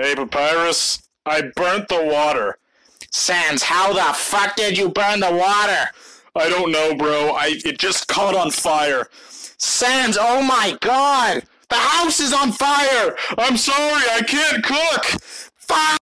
Hey, Papyrus, I burnt the water. Sans, how the fuck did you burn the water? I don't know, bro. I it just caught on fire. Sans, oh my god! The house is on fire! I'm sorry, I can't cook. Fire.